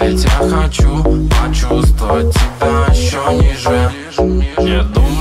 Ведь я хочу почувствовать тебя Не думай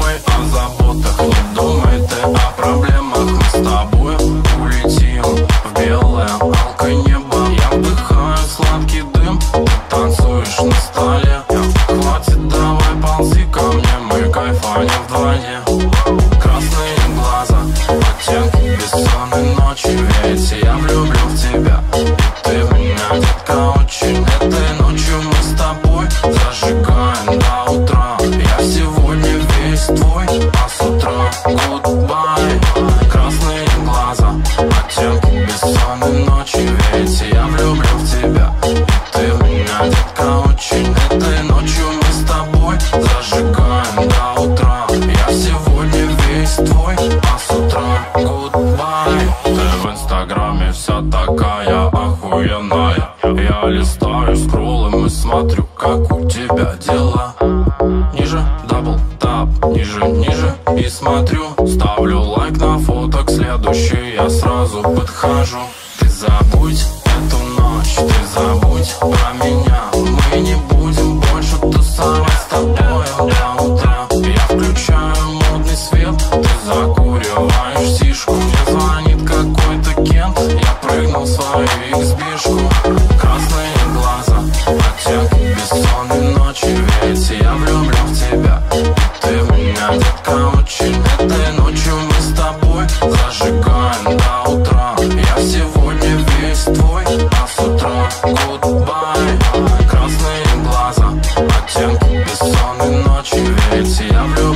инстаграме вся такая охуенная. Я листаю скроллом и смотрю, как у тебя дела. Ниже, double tap, ниже, ниже. И смотрю, ставлю лайк на фоток Следующий я сразу подхожу. Ты забудь эту ночь, ты забудь про меня. Мы не будем закуриваешь сишку Мне звонит какой-то кент, я прыгнул в свою XB-шку Красные глаза, оттенки бессонной ночи. Ведь я влюблен в тебя, ты меня, детка, очень Этой ночью мы с тобой зажигаем до утра. Я сегодня весь твой, а с утра goodbye Красные глаза, оттенки бессонной ночи. Ведь я влюблен